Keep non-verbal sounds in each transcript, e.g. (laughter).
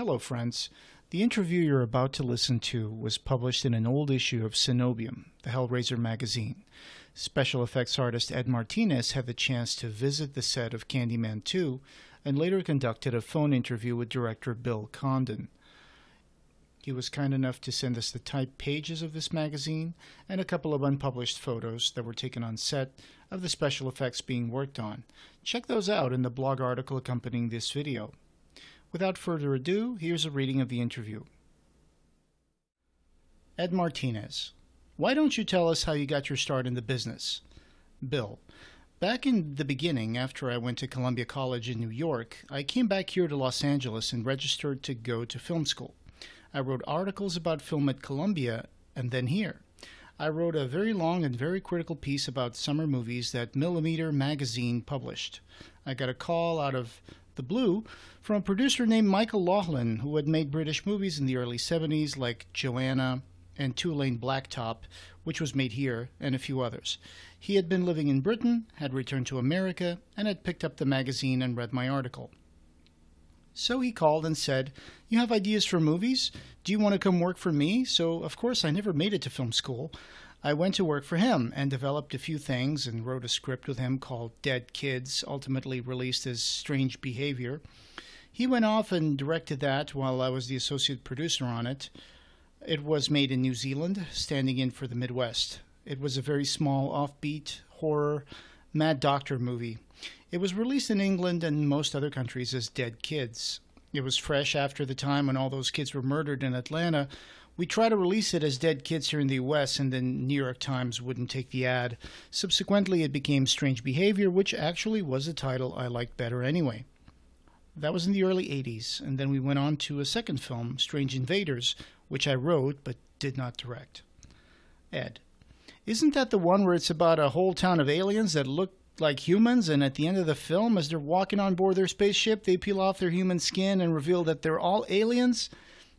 Hello, friends. The interview you're about to listen to was published in an old issue of Coenobium, the Hellraiser magazine. Special effects artist Ed Martinez had the chance to visit the set of Candyman 2 and later conducted a phone interview with director Bill Condon. He was kind enough to send us the typed pages of this magazine and a couple of unpublished photos that were taken on set of the special effects being worked on. Check those out in the blog article accompanying this video. Without further ado, here's a reading of the interview. Ed Martinez, why don't you tell us how you got your start in the business? Bill, back in the beginning, after I went to Columbia College in New York, I came back here to Los Angeles and registered to go to film school. I wrote articles about film at Columbia and then here. I wrote a very long and very critical piece about summer movies that Millimeter magazine published. I got a call out of the blue from a producer named Michael Laughlin, who had made British movies in the early 70s like Joanna and Two Lane Blacktop, which was made here, and a few others. He had been living in Britain, had returned to America, and had picked up the magazine and read my article. So he called and said, You have ideas for movies? Do you want to come work for me? So, of course, I never made it to film school. I went to work for him and developed a few things and wrote a script with him called Dead Kids, ultimately released as Strange Behavior. He went off and directed that while I was the associate producer on it. It was made in New Zealand, standing in for the Midwest. It was a very small, offbeat, horror, mad doctor movie. It was released in England and most other countries as Dead Kids. It was fresh after the time when all those kids were murdered in Atlanta, we tried to release it as Dead Kids here in the US, and then New York Times wouldn't take the ad. Subsequently, it became Strange Behavior, which actually was a title I liked better anyway. That was in the early 80s, and then we went on to a second film, Strange Invaders, which I wrote but did not direct. Ed, isn't that the one where it's about a whole town of aliens that look like humans, and at the end of the film, as they're walking on board their spaceship, they peel off their human skin and reveal that they're all aliens?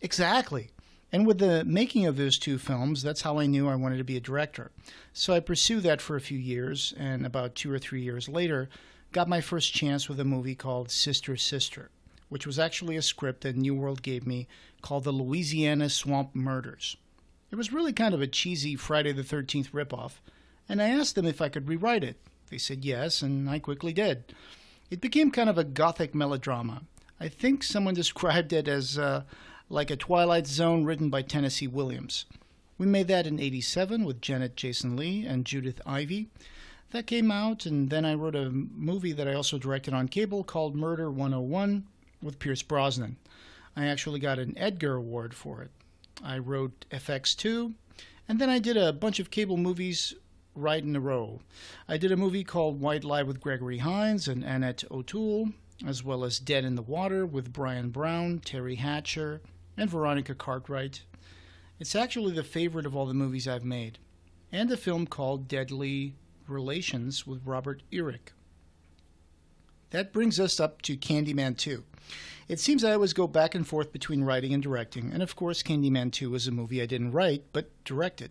Exactly. And with the making of those two films, that's how I knew I wanted to be a director. So I pursued that for a few years, and about two or three years later, got my first chance with a movie called Sister Sister, which was actually a script that New World gave me called The Louisiana Swamp Murders. It was really kind of a cheesy Friday the 13th ripoff, and I asked them if I could rewrite it. They said yes, and I quickly did. It became kind of a gothic melodrama. I think someone (laughs) described it as uh, like a Twilight Zone written by Tennessee Williams. We made that in 87 with Janet Jason Leigh and Judith Ivey. That came out, and then I wrote a movie that I also directed on cable called Murder 101 with Pierce Brosnan. I actually got an Edgar Award for it. I wrote FX2, and then I did a bunch of cable movies right in a row. I did a movie called White Lie with Gregory Hines and Annette O'Toole, as well as Dead in the Water with Bryan Brown, Teri Hatcher, and Veronica Cartwright. It's actually the favorite of all the movies I've made, and a film called Deadly Relations with Robert Urich. That brings us up to Candyman 2. It seems I always go back and forth between writing and directing, and of course, Candyman 2 was a movie I didn't write, but directed.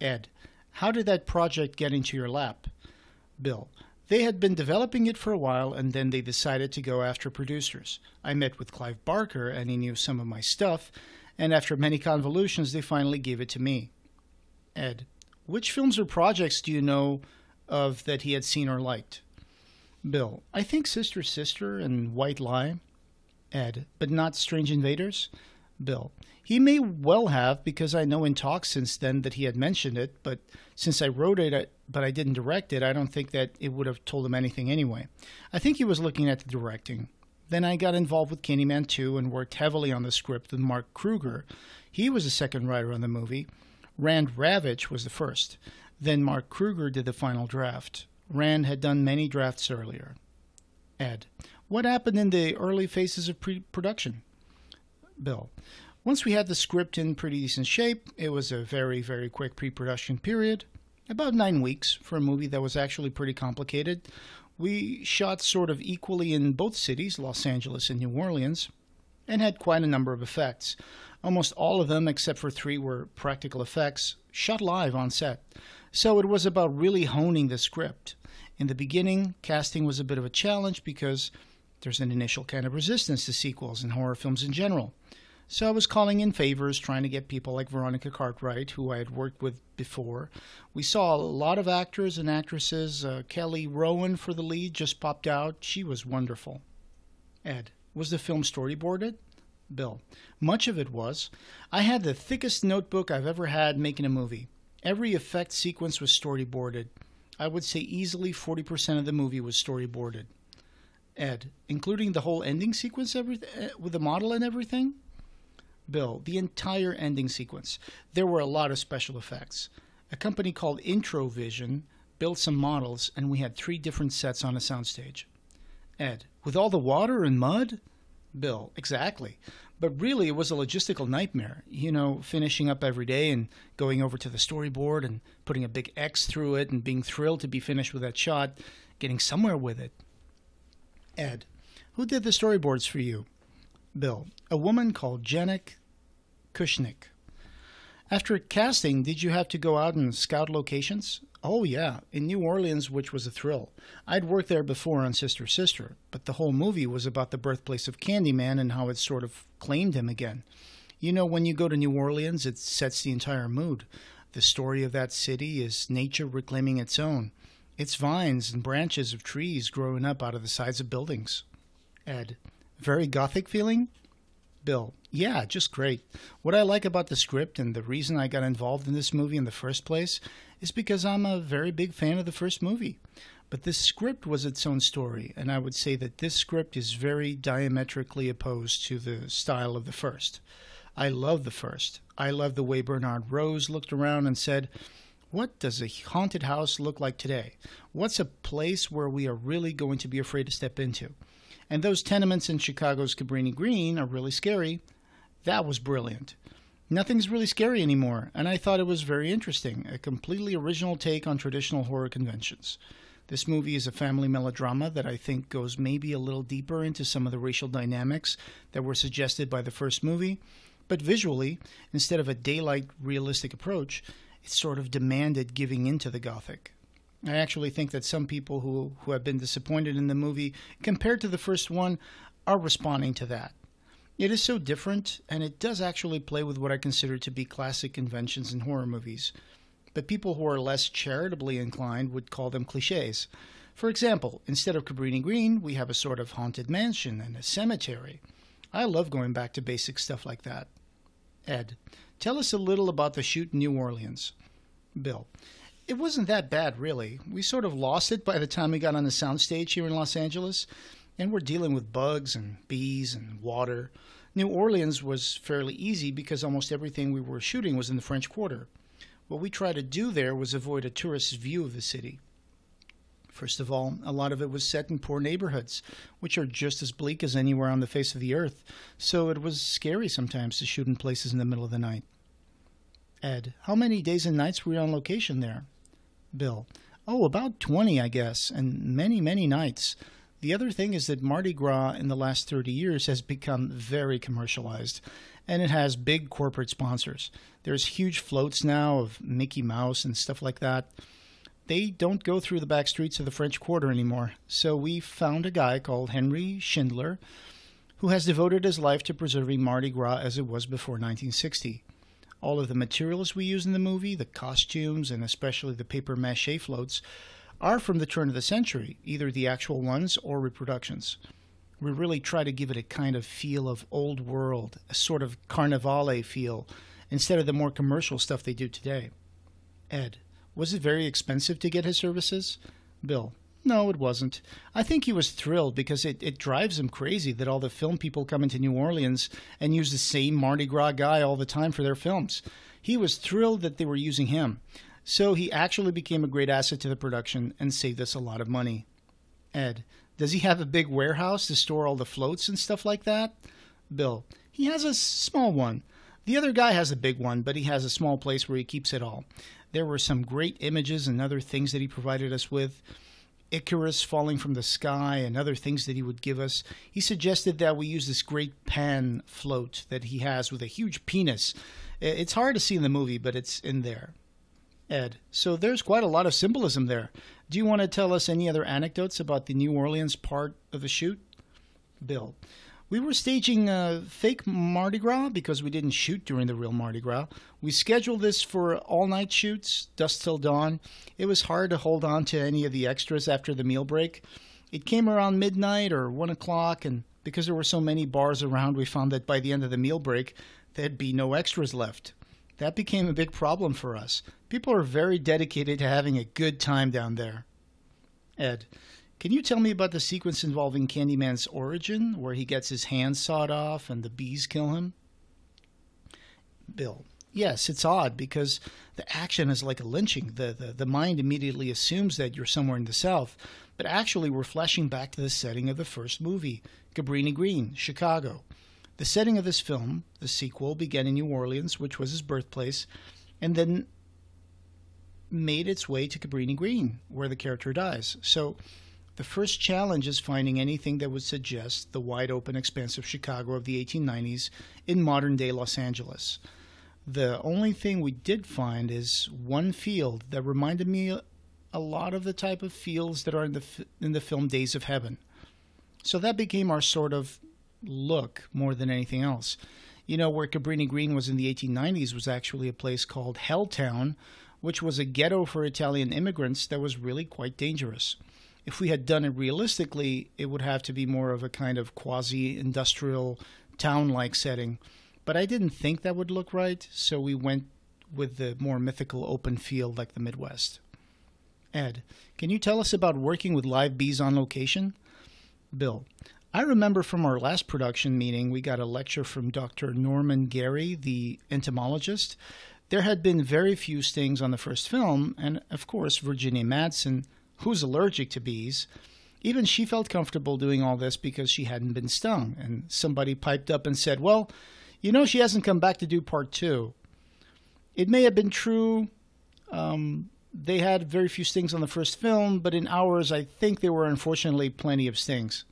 Ed, how did that project get into your lap? Bill, they had been developing it for a while and then they decided to go after producers. I met with Clive Barker and he knew some of my stuff, and after many convolutions, they finally gave it to me. Ed, which films or projects do you know of that he had seen or liked? Bill, I think Sister Sister and White Lie. Ed, but not Strange Invaders? Bill, he may well have, because I know in talks since then that he had mentioned it, but since I wrote it, but I didn't direct it, I don't think that it would have told him anything anyway. I think he was looking at the directing. Then I got involved with Candyman 2 and worked heavily on the script with Mark Kruger. He was the second writer on the movie. Rand Ravich was the first. Then Mark Kruger did the final draft. Rand had done many drafts earlier. Ed, what happened in the early phases of pre production? Bill, once we had the script in pretty decent shape, it was a very, very quick pre production period. About nine weeks for a movie that was actually pretty complicated. We shot sort of equally in both cities, Los Angeles and New Orleans, and had quite a number of effects. Almost all of them, except for three, were practical effects, shot live on set. So it was about really honing the script. In the beginning, casting was a bit of a challenge because There's an initial kind of resistance to sequels and horror films in general. So I was calling in favors, trying to get people like Veronica Cartwright, who I had worked with before. We saw a lot of actors and actresses. Uh, Kelly Rowan for the lead just popped out. She was wonderful. Ed, was the film storyboarded? Bill, much of it was. I had the thickest notebook I've ever had making a movie. Every effect sequence was storyboarded. I would say easily 40% of the movie was storyboarded. Ed, including the whole ending sequence uh, with the model and everything? Bill, the entire ending sequence. There were a lot of special effects. A company called Introvision built some models, and we had three different sets on a soundstage. Ed, with all the water and mud? Bill, exactly. But really, it was a logistical nightmare. You know, finishing up every day and going over to the storyboard and putting a big X through it and being thrilled to be finished with that shot, getting somewhere with it. Ed, who did the storyboards for you? Bill, a woman called Janek Kushnick. After casting, did you have to go out and scout locations? Oh, yeah, in New Orleans, which was a thrill. I'd worked there before on Sister Sister, but the whole movie was about the birthplace of Candyman and how it sort of claimed him again. You know, when you go to New Orleans, it sets the entire mood. The story of that city is nature reclaiming its own. It's vines and branches of trees growing up out of the sides of buildings. Ed, very gothic feeling? Bill, yeah, just great. What I like about the script and the reason I got involved in this movie in the first place is because I'm a very big fan of the first movie. But this script was its own story, and I would say that this script is very diametrically opposed to the style of the first. I love the first. I love the way Bernard Rose looked around and said, What does a haunted house look like today? What's a place where we are really going to be afraid to step into? And those tenements in Chicago's Cabrini Green are really scary. That was brilliant. Nothing's really scary anymore, and I thought it was very interesting, a completely original take on traditional horror conventions. This movie is a family melodrama that I think goes maybe a little deeper into some of the racial dynamics that were suggested by the first movie, but visually, instead of a daylight realistic approach, it sort of demanded giving into the gothic. I actually think that some people who, who have been disappointed in the movie compared to the first one are responding to that. It is so different, and it does actually play with what I consider to be classic conventions in horror movies. But people who are less charitably inclined would call them cliches. For example, instead of Cabrini Green, we have a sort of haunted mansion and a cemetery. I love going back to basic stuff like that. Ed, tell us a little about the shoot in New Orleans. Bill, it wasn't that bad, really. We sort of lost it by the time we got on the soundstage here in Los Angeles and we're dealing with bugs and bees and water. New Orleans was fairly easy because almost everything we were shooting was in the French Quarter. What we tried to do there was avoid a tourist's view of the city. First of all, a lot of it was set in poor neighborhoods, which are just as bleak as anywhere on the face of the earth, so it was scary sometimes to shoot in places in the middle of the night. Ed, how many days and nights were you on location there? Bill, oh, about 20, I guess, and many, many nights. The other thing is that Mardi Gras in the last 30 years has become very commercialized and it has big corporate sponsors. There's huge floats now of Mickey Mouse and stuff like that. They don't go through the back streets of the French Quarter anymore. So we found a guy called Henry Schindler who has devoted his life to preserving Mardi Gras as it was before 1960. All of the materials we use in the movie, the costumes, and especially the paper mache floats, are from the turn of the century, either the actual ones or reproductions. We really try to give it a kind of feel of old world, a sort of carnivale feel, instead of the more commercial stuff they do today. Ed, was it very expensive to get his services? Bill, no, it wasn't. I think he was thrilled because it, it drives him crazy that all the film people come into New Orleans and use the same Mardi Gras guy all the time for their films. He was thrilled that they were using him. So he actually became a great asset to the production and saved us a lot of money. Ed, does he have a big warehouse to store all the floats and stuff like that? Bill, he has a small one. The other guy has a big one, but he has a small place where he keeps it all. There were some great images and other things that he provided us with. Icarus falling from the sky and other things that he would give us. He suggested that we use this great pan float that he has with a huge penis. It's hard to see in the movie, but it's in there. Ed. So there's quite a lot of symbolism there. Do you want to tell us any other anecdotes about the New Orleans part of the shoot? Bill. We were staging a fake Mardi Gras because we didn't shoot during the real Mardi Gras. We scheduled this for all night shoots, dusk till dawn. It was hard to hold on to any of the extras after the meal break. It came around midnight or one o'clock, and because there were so many bars around, we found that by the end of the meal break, there'd be no extras left. That became a big problem for us. People are very dedicated to having a good time down there. Ed, can you tell me about the sequence involving Candyman's origin, where he gets his hand sawed off and the bees kill him? Bill. Yes, it's odd because the action is like a lynching. The, the, the mind immediately assumes that you're somewhere in the South, but actually we're flashing back to the setting of the first movie, Cabrini Green, Chicago. The setting of this film, the sequel, began in New Orleans, which was his birthplace, and then made its way to Cabrini Green, where the character dies. So the first challenge is finding anything that would suggest the wide open expanse of Chicago of the 1890s in modern day Los Angeles. The only thing we did find is one field that reminded me a lot of the type of fields that are in the in the film Days of Heaven. So that became our sort of look more than anything else. You know, where Cabrini Green was in the 1890s was actually a place called Helltown, which was a ghetto for Italian immigrants that was really quite dangerous if we had done it realistically, it would have to be more of a kind of quasi industrial town like setting. But I didn't think that would look right, so we went with the more mythical open field like the Midwest. Ed, can you tell us about working with live bees on location? Bill, I remember from our last production meeting, we got a lecture from Dr. Norman Gary, the entomologist. There had been very few stings on the first film, and of course, Virginia Madsen who's allergic to bees. Even she felt comfortable doing all this because she hadn't been stung. And somebody piped up and said, Well, you know, she hasn't come back to do part two. It may have been true. Um, they had very few stings on the first film, but in ours, I think there were unfortunately plenty of stings.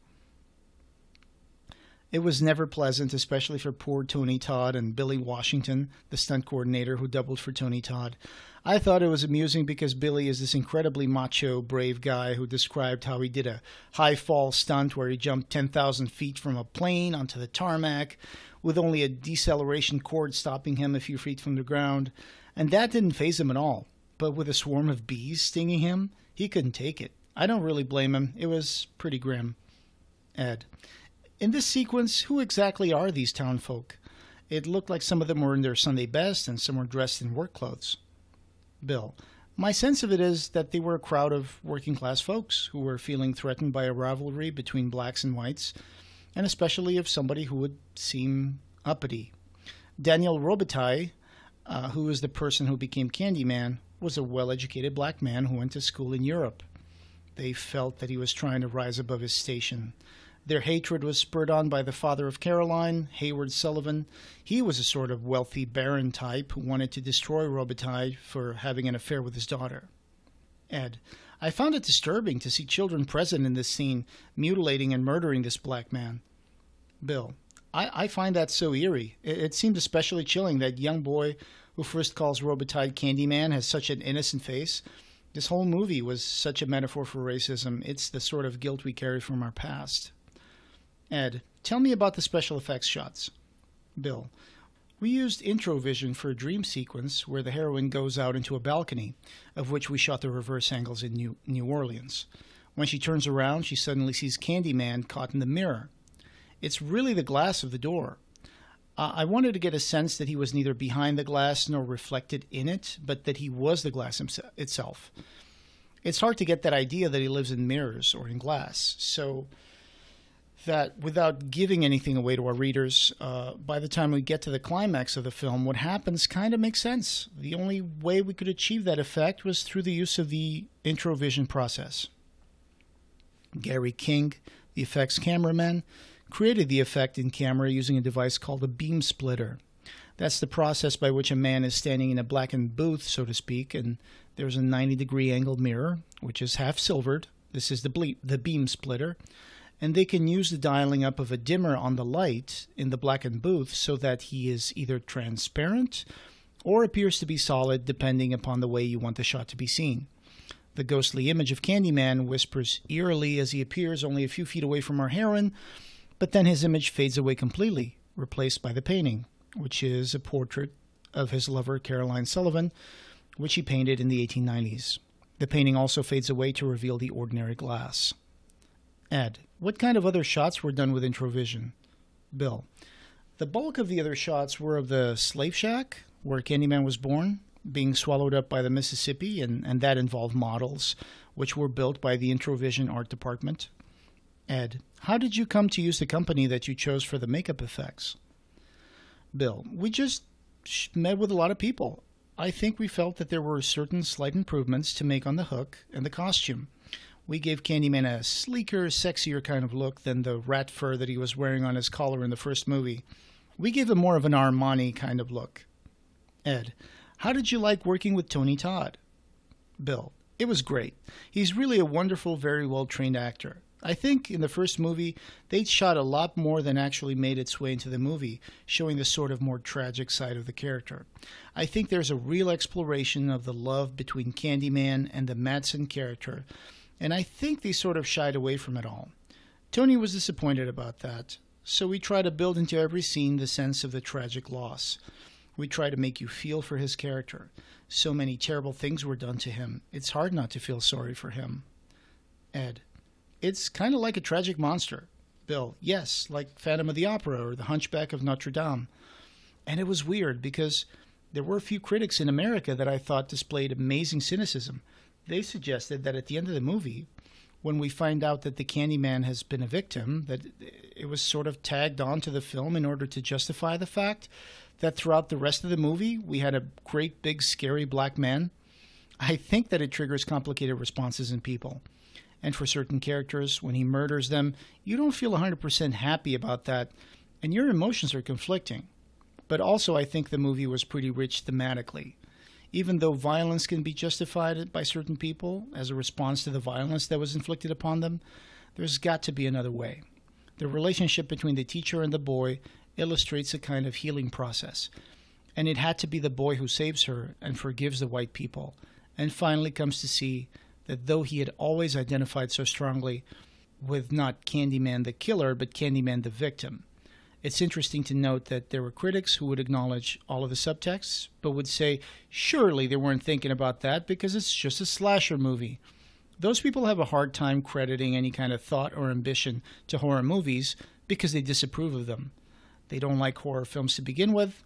It was never pleasant, especially for poor Tony Todd and Billy Washington, the stunt coordinator who doubled for Tony Todd. I thought it was amusing because Billy is this incredibly macho, brave guy who described how he did a high fall stunt where he jumped 10,000 feet from a plane onto the tarmac with only a deceleration cord stopping him a few feet from the ground. And that didn't faze him at all. But with a swarm of bees stinging him, he couldn't take it. I don't really blame him. It was pretty grim. Ed. In this sequence, who exactly are these townfolk? It looked like some of them were in their Sunday best and some were dressed in work clothes bill. My sense of it is that they were a crowd of working class folks who were feeling threatened by a rivalry between blacks and whites, and especially of somebody who would seem uppity. Daniel Robitaille, uh, who was the person who became Candyman, was a well educated black man who went to school in Europe. They felt that he was trying to rise above his station. Their hatred was spurred on by the father of Caroline, Hayward Sullivan. He was a sort of wealthy baron type who wanted to destroy Robitaille for having an affair with his daughter. Ed, I found it disturbing to see children present in this scene mutilating and murdering this black man. Bill, I, I find that so eerie. It, it seemed especially chilling that young boy who first calls Robitaille Candyman has such an innocent face. This whole movie was such a metaphor for racism. It's the sort of guilt we carry from our past. Ed, tell me about the special effects shots. Bill, we used Introvision for a dream sequence where the heroine goes out into a balcony, of which we shot the reverse angles in New, New Orleans. When she turns around, she suddenly sees Candyman caught in the mirror. It's really the glass of the door. I wanted to get a sense that he was neither behind the glass nor reflected in it, but that he was the glass itself. It's hard to get that idea that he lives in mirrors or in glass. So that without giving anything away to our readers, uh, by the time we get to the climax of the film, what happens kind of makes sense. The only way we could achieve that effect was through the use of the introvision process. Gary King, the effects cameraman, created the effect in camera using a device called a beam splitter. That's the process by which a man is standing in a blackened booth, so to speak, and there's a 90 degree angled mirror, which is half silvered. This is the, ble- the beam splitter and they can use the dialing up of a dimmer on the light in the blackened booth so that he is either transparent or appears to be solid depending upon the way you want the shot to be seen. The ghostly image of Candyman whispers eerily as he appears only a few feet away from our heroine, But then his image fades away completely, replaced by the painting, which is a portrait of his lover Caroline Sullivan, which he painted in the 1890s. The painting also fades away to reveal the ordinary glass. Ed, what kind of other shots were done with Introvision? Bill, the bulk of the other shots were of the slave shack, where Candyman was born, being swallowed up by the Mississippi, and, and that involved models, which were built by the Introvision art department. Ed, how did you come to use the company that you chose for the makeup effects? Bill, we just met with a lot of people. I think we felt that there were certain slight improvements to make on the hook and the costume. We gave Candyman a sleeker, sexier kind of look than the rat fur that he was wearing on his collar in the first movie. We gave him more of an Armani kind of look. Ed, how did you like working with Tony Todd? Bill, it was great. He's really a wonderful, very well trained actor. I think in the first movie, they shot a lot more than actually made its way into the movie, showing the sort of more tragic side of the character. I think there's a real exploration of the love between Candyman and the Madsen character, and I think they sort of shied away from it all. Tony was disappointed about that, so we try to build into every scene the sense of the tragic loss. We try to make you feel for his character. So many terrible things were done to him, it's hard not to feel sorry for him. Ed it's kind of like a tragic monster. Bill, yes, like Phantom of the Opera or The Hunchback of Notre Dame. And it was weird because there were a few critics in America that I thought displayed amazing cynicism. They suggested that at the end of the movie, when we find out that the Candyman has been a victim, that it was sort of tagged onto the film in order to justify the fact that throughout the rest of the movie we had a great big scary black man. I think that it triggers complicated responses in people and for certain characters, when he murders them, you don't feel 100% happy about that, and your emotions are conflicting. But also, I think the movie was pretty rich thematically. Even though violence can be justified by certain people as a response to the violence that was inflicted upon them, there's got to be another way. The relationship between the teacher and the boy illustrates a kind of healing process. And it had to be the boy who saves her and forgives the white people, and finally comes to see that though he had always identified so strongly with not Candyman the killer, but Candyman the victim, it's interesting to note that there were critics who would acknowledge all of the subtexts, but would say, surely they weren't thinking about that because it's just a slasher movie. Those people have a hard time crediting any kind of thought or ambition to horror movies because they disapprove of them. They don't like horror films to begin with,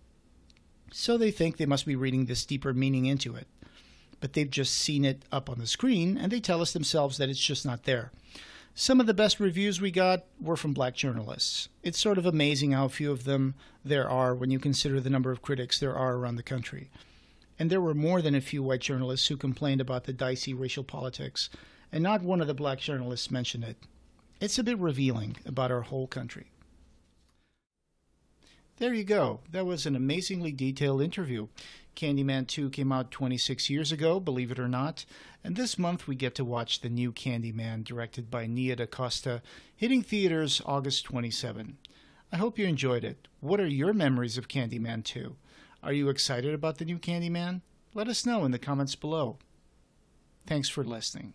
so they think they must be reading this deeper meaning into it but they've just seen it up on the screen and they tell us themselves that it's just not there. Some of the best reviews we got were from black journalists. It's sort of amazing how few of them there are when you consider the number of critics there are around the country. And there were more than a few white journalists who complained about the dicey racial politics, and not one of the black journalists mentioned it. It's a bit revealing about our whole country. There you go. That was an amazingly detailed interview. Candyman 2 came out 26 years ago, believe it or not, and this month we get to watch the new Candyman directed by Nia DaCosta, hitting theaters August 27. I hope you enjoyed it. What are your memories of Candyman 2? Are you excited about the new Candyman? Let us know in the comments below. Thanks for listening.